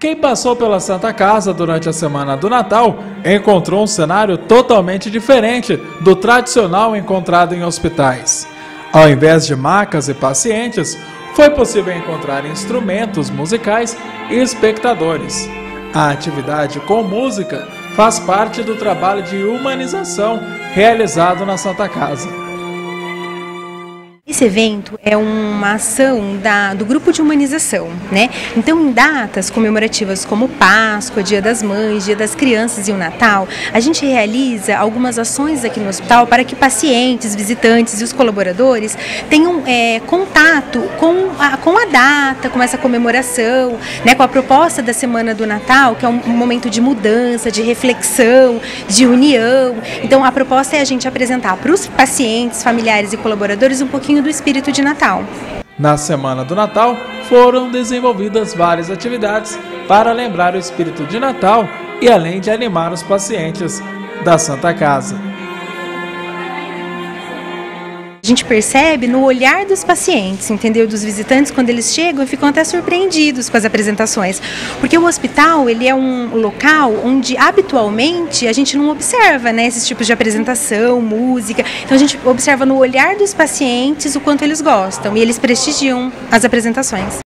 Quem passou pela Santa Casa durante a semana do Natal encontrou um cenário totalmente diferente do tradicional encontrado em hospitais. Ao invés de macas e pacientes, foi possível encontrar instrumentos musicais e espectadores. A atividade com música faz parte do trabalho de humanização realizado na Santa Casa. Esse evento é uma ação da, do grupo de humanização, né? Então, em datas comemorativas como Páscoa, Dia das Mães, Dia das Crianças e o Natal, a gente realiza algumas ações aqui no hospital para que pacientes, visitantes e os colaboradores tenham é, contato com a, com a data, com essa comemoração, né? Com a proposta da Semana do Natal, que é um, um momento de mudança, de reflexão, de união. Então, a proposta é a gente apresentar para os pacientes, familiares e colaboradores um pouquinho do espírito de Natal. Na semana do Natal, foram desenvolvidas várias atividades para lembrar o espírito de Natal e além de animar os pacientes da Santa Casa. Gente percebe no olhar dos pacientes, entendeu? Dos visitantes quando eles chegam ficam até surpreendidos com as apresentações, porque o hospital ele é um local onde habitualmente a gente não observa, né, esses tipos de apresentação, música. Então a gente observa no olhar dos pacientes o quanto eles gostam e eles prestigiam as apresentações.